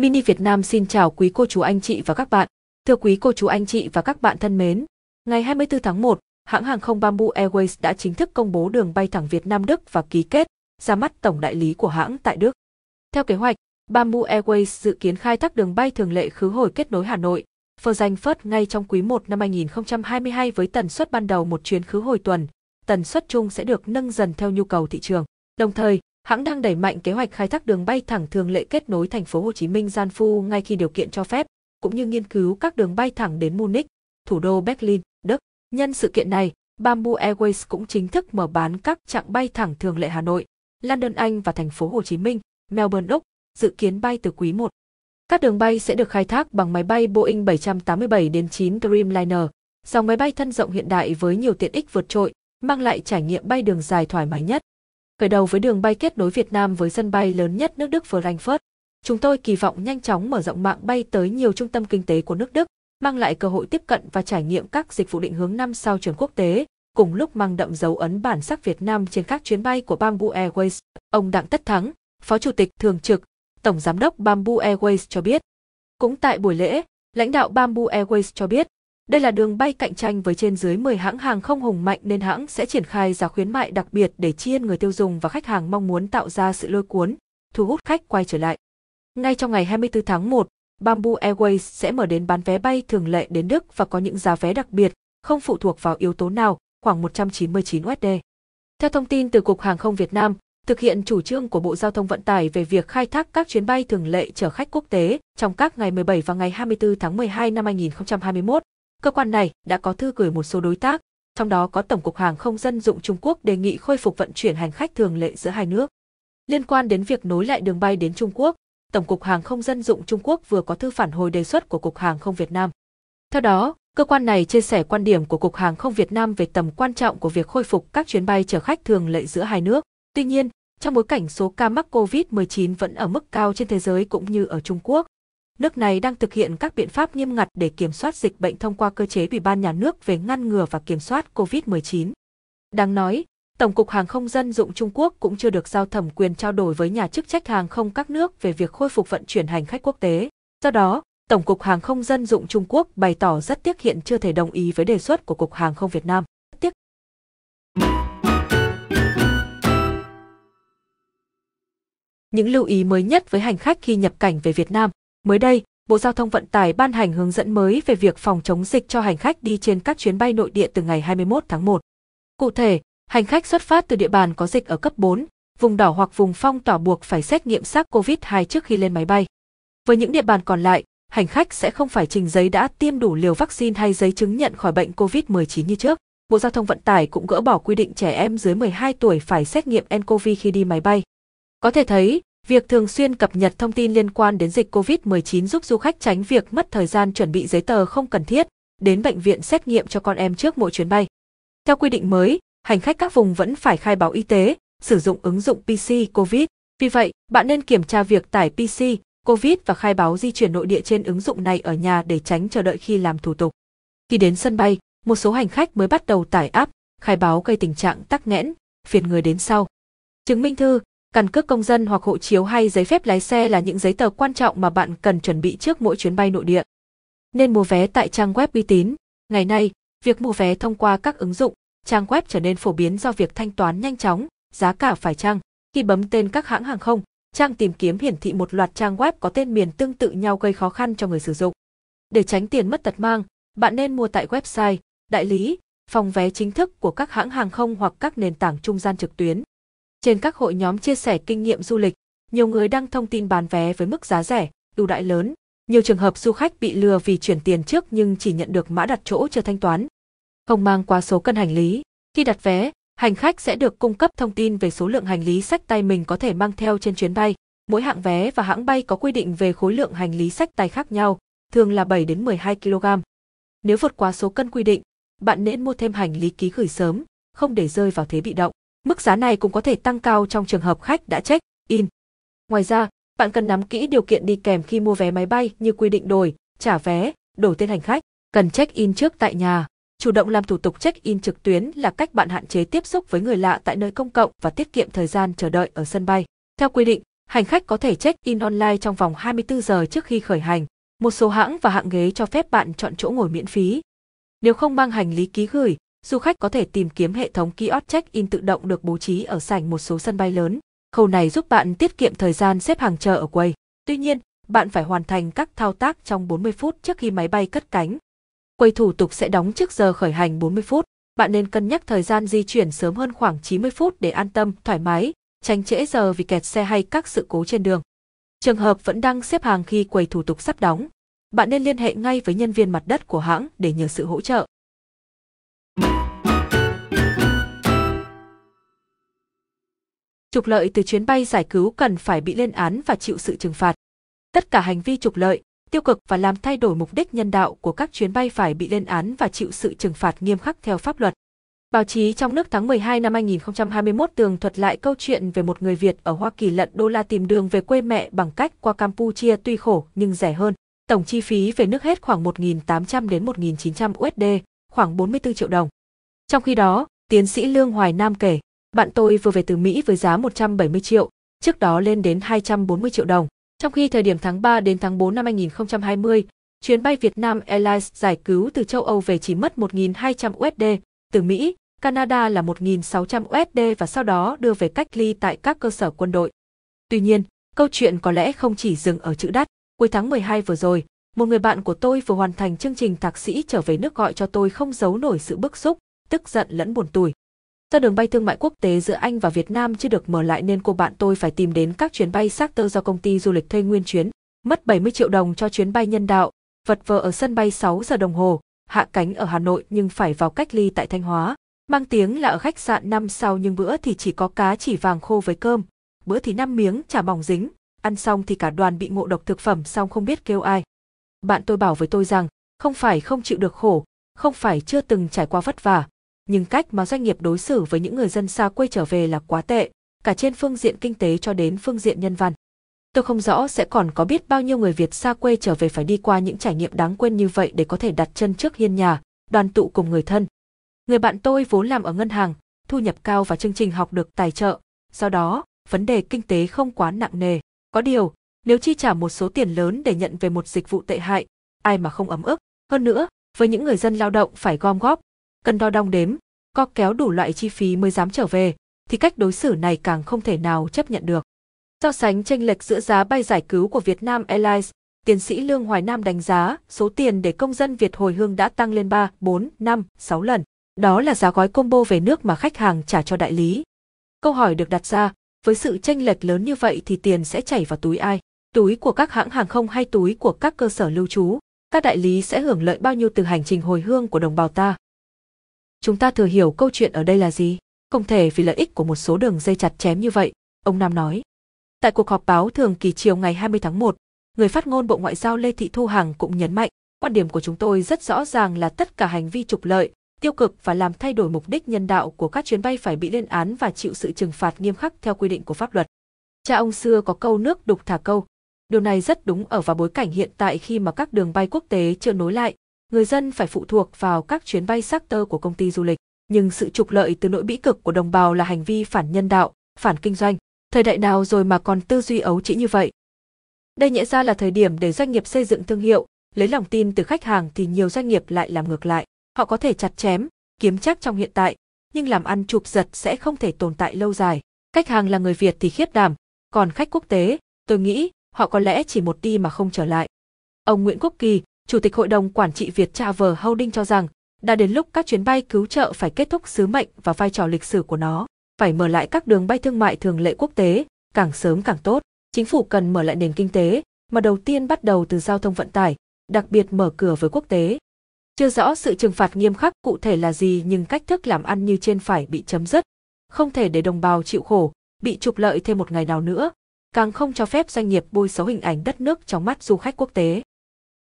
Mini Việt Nam xin chào quý cô chú anh chị và các bạn. Thưa quý cô chú anh chị và các bạn thân mến, ngày 24 tháng 1, hãng hàng không Bamboo Airways đã chính thức công bố đường bay thẳng Việt Nam Đức và ký kết ra mắt tổng đại lý của hãng tại Đức. Theo kế hoạch, Bamboo Airways dự kiến khai thác đường bay thường lệ khứ hồi kết nối Hà Nội, Frankfurt ngay trong quý 1 năm 2022 với tần suất ban đầu một chuyến khứ hồi tuần. Tần suất chung sẽ được nâng dần theo nhu cầu thị trường. Đồng thời, hãng đang đẩy mạnh kế hoạch khai thác đường bay thẳng thường lệ kết nối thành phố Hồ Chí Minh Gian Phu ngay khi điều kiện cho phép, cũng như nghiên cứu các đường bay thẳng đến Munich, thủ đô Berlin, Đức. Nhân sự kiện này, Bamboo Airways cũng chính thức mở bán các chặng bay thẳng thường lệ Hà Nội, London Anh và thành phố Hồ Chí Minh, Melbourne Úc, dự kiến bay từ quý 1. Các đường bay sẽ được khai thác bằng máy bay Boeing 787 đến 9 Dreamliner, dòng máy bay thân rộng hiện đại với nhiều tiện ích vượt trội, mang lại trải nghiệm bay đường dài thoải mái nhất. Khởi đầu với đường bay kết nối Việt Nam với sân bay lớn nhất nước Đức Frankfurt, chúng tôi kỳ vọng nhanh chóng mở rộng mạng bay tới nhiều trung tâm kinh tế của nước Đức, mang lại cơ hội tiếp cận và trải nghiệm các dịch vụ định hướng năm sao chuẩn quốc tế, cùng lúc mang đậm dấu ấn bản sắc Việt Nam trên các chuyến bay của Bamboo Airways. Ông Đặng Tất Thắng, Phó Chủ tịch Thường trực, Tổng Giám đốc Bamboo Airways cho biết. Cũng tại buổi lễ, lãnh đạo Bamboo Airways cho biết, đây là đường bay cạnh tranh với trên dưới 10 hãng hàng không hùng mạnh nên hãng sẽ triển khai giá khuyến mại đặc biệt để chiên người tiêu dùng và khách hàng mong muốn tạo ra sự lôi cuốn, thu hút khách quay trở lại. Ngay trong ngày 24 tháng 1, Bamboo Airways sẽ mở đến bán vé bay thường lệ đến Đức và có những giá vé đặc biệt, không phụ thuộc vào yếu tố nào, khoảng 199 USD. Theo thông tin từ Cục Hàng không Việt Nam, thực hiện chủ trương của Bộ Giao thông Vận tải về việc khai thác các chuyến bay thường lệ chở khách quốc tế trong các ngày 17 và ngày 24 tháng 12 năm 2021, cơ quan này đã có thư gửi một số đối tác, trong đó có Tổng cục Hàng không Dân dụng Trung Quốc đề nghị khôi phục vận chuyển hành khách thường lệ giữa hai nước. Liên quan đến việc nối lại đường bay đến Trung Quốc, Tổng cục Hàng không Dân dụng Trung Quốc vừa có thư phản hồi đề xuất của Cục Hàng không Việt Nam. Theo đó, cơ quan này chia sẻ quan điểm của Cục Hàng không Việt Nam về tầm quan trọng của việc khôi phục các chuyến bay chở khách thường lệ giữa hai nước. Tuy nhiên, trong bối cảnh số ca mắc COVID-19 vẫn ở mức cao trên thế giới cũng như ở Trung Quốc, nước này đang thực hiện các biện pháp nghiêm ngặt để kiểm soát dịch bệnh thông qua cơ chế Ủy ban nhà nước về ngăn ngừa và kiểm soát COVID-19. Đáng nói, Tổng cục Hàng không Dân dụng Trung Quốc cũng chưa được giao thẩm quyền trao đổi với nhà chức trách hàng không các nước về việc khôi phục vận chuyển hành khách quốc tế. Do đó, Tổng cục Hàng không Dân dụng Trung Quốc bày tỏ rất tiếc hiện chưa thể đồng ý với đề xuất của Cục Hàng không Việt Nam. Tiếc. Những lưu ý mới nhất với hành khách khi nhập cảnh về Việt Nam. Mới đây, Bộ Giao thông Vận tải ban hành hướng dẫn mới về việc phòng chống dịch cho hành khách đi trên các chuyến bay nội địa từ ngày 21 tháng 1. Cụ thể, hành khách xuất phát từ địa bàn có dịch ở cấp 4, vùng đỏ hoặc vùng phong tỏa buộc phải xét nghiệm SARS-CoV-2 trước khi lên máy bay. Với những địa bàn còn lại, hành khách sẽ không phải trình giấy đã tiêm đủ liều vaccine hay giấy chứng nhận khỏi bệnh COVID-19 như trước. Bộ Giao thông Vận tải cũng gỡ bỏ quy định trẻ em dưới 12 tuổi phải xét nghiệm nCoV khi đi máy bay. Có thể thấy, Việc thường xuyên cập nhật thông tin liên quan đến dịch COVID-19 giúp du khách tránh việc mất thời gian chuẩn bị giấy tờ không cần thiết, đến bệnh viện xét nghiệm cho con em trước mỗi chuyến bay. Theo quy định mới, hành khách các vùng vẫn phải khai báo y tế, sử dụng ứng dụng PC COVID. Vì vậy, bạn nên kiểm tra việc tải PC COVID và khai báo di chuyển nội địa trên ứng dụng này ở nhà để tránh chờ đợi khi làm thủ tục. Khi đến sân bay, một số hành khách mới bắt đầu tải app, khai báo gây tình trạng tắc nghẽn, phiền người đến sau. Chứng minh thư, căn cước công dân hoặc hộ chiếu hay giấy phép lái xe là những giấy tờ quan trọng mà bạn cần chuẩn bị trước mỗi chuyến bay nội địa. Nên mua vé tại trang web uy tín. Ngày nay, việc mua vé thông qua các ứng dụng, trang web trở nên phổ biến do việc thanh toán nhanh chóng, giá cả phải chăng. Khi bấm tên các hãng hàng không, trang tìm kiếm hiển thị một loạt trang web có tên miền tương tự nhau gây khó khăn cho người sử dụng. Để tránh tiền mất tật mang, bạn nên mua tại website, đại lý, phòng vé chính thức của các hãng hàng không hoặc các nền tảng trung gian trực tuyến. Trên các hội nhóm chia sẻ kinh nghiệm du lịch, nhiều người đăng thông tin bán vé với mức giá rẻ, ưu đãi lớn. Nhiều trường hợp du khách bị lừa vì chuyển tiền trước nhưng chỉ nhận được mã đặt chỗ chưa thanh toán. Không mang quá số cân hành lý. Khi đặt vé, hành khách sẽ được cung cấp thông tin về số lượng hành lý sách tay mình có thể mang theo trên chuyến bay. Mỗi hạng vé và hãng bay có quy định về khối lượng hành lý sách tay khác nhau, thường là 7 đến 12 kg. Nếu vượt quá số cân quy định, bạn nên mua thêm hành lý ký gửi sớm, không để rơi vào thế bị động. Mức giá này cũng có thể tăng cao trong trường hợp khách đã check in. Ngoài ra, bạn cần nắm kỹ điều kiện đi kèm khi mua vé máy bay như quy định đổi, trả vé, đổi tên hành khách, cần check in trước tại nhà. Chủ động làm thủ tục check in trực tuyến là cách bạn hạn chế tiếp xúc với người lạ tại nơi công cộng và tiết kiệm thời gian chờ đợi ở sân bay. Theo quy định, Hành khách có thể check-in online trong vòng 24 giờ trước khi khởi hành. Một số hãng và hạng ghế cho phép bạn chọn chỗ ngồi miễn phí. Nếu không mang hành lý ký gửi, du khách có thể tìm kiếm hệ thống kiosk check-in tự động được bố trí ở sảnh một số sân bay lớn. Khâu này giúp bạn tiết kiệm thời gian xếp hàng chờ ở quầy. Tuy nhiên, bạn phải hoàn thành các thao tác trong 40 phút trước khi máy bay cất cánh. Quầy thủ tục sẽ đóng trước giờ khởi hành 40 phút. Bạn nên cân nhắc thời gian di chuyển sớm hơn khoảng 90 phút để an tâm, thoải mái, tránh trễ giờ vì kẹt xe hay các sự cố trên đường. Trường hợp vẫn đang xếp hàng khi quầy thủ tục sắp đóng, bạn nên liên hệ ngay với nhân viên mặt đất của hãng để nhờ sự hỗ trợ. Trục lợi từ chuyến bay giải cứu cần phải bị lên án và chịu sự trừng phạt. Tất cả hành vi trục lợi, tiêu cực và làm thay đổi mục đích nhân đạo của các chuyến bay phải bị lên án và chịu sự trừng phạt nghiêm khắc theo pháp luật. Báo chí trong nước tháng 12 năm 2021 tường thuật lại câu chuyện về một người Việt ở Hoa Kỳ lận đô la tìm đường về quê mẹ bằng cách qua Campuchia tuy khổ nhưng rẻ hơn. Tổng chi phí về nước hết khoảng 1.800 đến 1.900 USD, khoảng 44 triệu đồng. Trong khi đó, tiến sĩ Lương Hoài Nam kể, bạn tôi vừa về từ Mỹ với giá 170 triệu, trước đó lên đến 240 triệu đồng. Trong khi thời điểm tháng 3 đến tháng 4 năm 2020, chuyến bay Việt Nam Airlines giải cứu từ châu Âu về chỉ mất 1.200 USD, từ Mỹ, Canada là 1.600 USD và sau đó đưa về cách ly tại các cơ sở quân đội. Tuy nhiên, câu chuyện có lẽ không chỉ dừng ở chữ đắt. Cuối tháng 12 vừa rồi, một người bạn của tôi vừa hoàn thành chương trình thạc sĩ trở về nước gọi cho tôi không giấu nổi sự bức xúc, tức giận lẫn buồn tủi. Do đường bay thương mại quốc tế giữa Anh và Việt Nam chưa được mở lại nên cô bạn tôi phải tìm đến các chuyến bay charter do công ty du lịch thuê nguyên chuyến, mất 70 triệu đồng cho chuyến bay nhân đạo, vật vờ ở sân bay 6 giờ đồng hồ, hạ cánh ở Hà Nội nhưng phải vào cách ly tại Thanh Hóa. Mang tiếng là ở khách sạn năm sao nhưng bữa thì chỉ có cá chỉ vàng khô với cơm, bữa thì năm miếng chả bỏng dính, ăn xong thì cả đoàn bị ngộ độc thực phẩm xong không biết kêu ai. Bạn tôi bảo với tôi rằng, không phải không chịu được khổ, không phải chưa từng trải qua vất vả, nhưng cách mà doanh nghiệp đối xử với những người dân xa quê trở về là quá tệ, cả trên phương diện kinh tế cho đến phương diện nhân văn. Tôi không rõ sẽ còn có biết bao nhiêu người Việt xa quê trở về phải đi qua những trải nghiệm đáng quên như vậy để có thể đặt chân trước hiên nhà, đoàn tụ cùng người thân. Người bạn tôi vốn làm ở ngân hàng, thu nhập cao và chương trình học được tài trợ, do đó, vấn đề kinh tế không quá nặng nề. Có điều, nếu chi trả một số tiền lớn để nhận về một dịch vụ tệ hại, ai mà không ấm ức. Hơn nữa, với những người dân lao động phải gom góp, cần đo đong đếm, co kéo đủ loại chi phí mới dám trở về, thì cách đối xử này càng không thể nào chấp nhận được. So sánh tranh lệch giữa giá bay giải cứu của Vietnam Airlines, tiến sĩ Lương Hoài Nam đánh giá số tiền để công dân Việt hồi hương đã tăng lên 3, 4, 5, 6 lần. Đó là giá gói combo về nước mà khách hàng trả cho đại lý. Câu hỏi được đặt ra, với sự tranh lệch lớn như vậy thì tiền sẽ chảy vào túi ai? Túi của các hãng hàng không hay túi của các cơ sở lưu trú? Các đại lý sẽ hưởng lợi bao nhiêu từ hành trình hồi hương của đồng bào ta? Chúng ta thừa hiểu câu chuyện ở đây là gì? Không thể vì lợi ích của một số đường dây chặt chém như vậy, ông Nam nói. Tại cuộc họp báo thường kỳ chiều ngày 20 tháng 1, người phát ngôn Bộ Ngoại giao Lê Thị Thu Hằng cũng nhấn mạnh, quan điểm của chúng tôi rất rõ ràng là tất cả hành vi trục lợi, tiêu cực và làm thay đổi mục đích nhân đạo của các chuyến bay phải bị lên án và chịu sự trừng phạt nghiêm khắc theo quy định của pháp luật. Cha ông xưa có câu nước đục thả câu. Điều này rất đúng ở vào bối cảnh hiện tại khi mà các đường bay quốc tế chưa nối lại, người dân phải phụ thuộc vào các chuyến bay charter của công ty du lịch. Nhưng sự trục lợi từ nỗi bĩ cực của đồng bào là hành vi phản nhân đạo, phản kinh doanh. Thời đại nào rồi mà còn tư duy ấu trĩ như vậy? Đây nhẽ ra là thời điểm để doanh nghiệp xây dựng thương hiệu, lấy lòng tin từ khách hàng thì nhiều doanh nghiệp lại làm ngược lại. Họ có thể chặt chém, kiếm chắc trong hiện tại, nhưng làm ăn chụp giật sẽ không thể tồn tại lâu dài. Khách hàng là người Việt thì khiếp đảm, còn khách quốc tế, tôi nghĩ, họ có lẽ chỉ một đi mà không trở lại. Ông Nguyễn Quốc Kỳ, Chủ tịch Hội đồng Quản trị Việt Travel Holding cho rằng, đã đến lúc các chuyến bay cứu trợ phải kết thúc sứ mệnh và vai trò lịch sử của nó, phải mở lại các đường bay thương mại thường lệ quốc tế, càng sớm càng tốt. Chính phủ cần mở lại nền kinh tế, mà đầu tiên bắt đầu từ giao thông vận tải, đặc biệt mở cửa với quốc tế. Chưa rõ sự trừng phạt nghiêm khắc cụ thể là gì nhưng cách thức làm ăn như trên phải bị chấm dứt. Không thể để đồng bào chịu khổ, bị trục lợi thêm một ngày nào nữa, càng không cho phép doanh nghiệp bôi xấu hình ảnh đất nước trong mắt du khách quốc tế.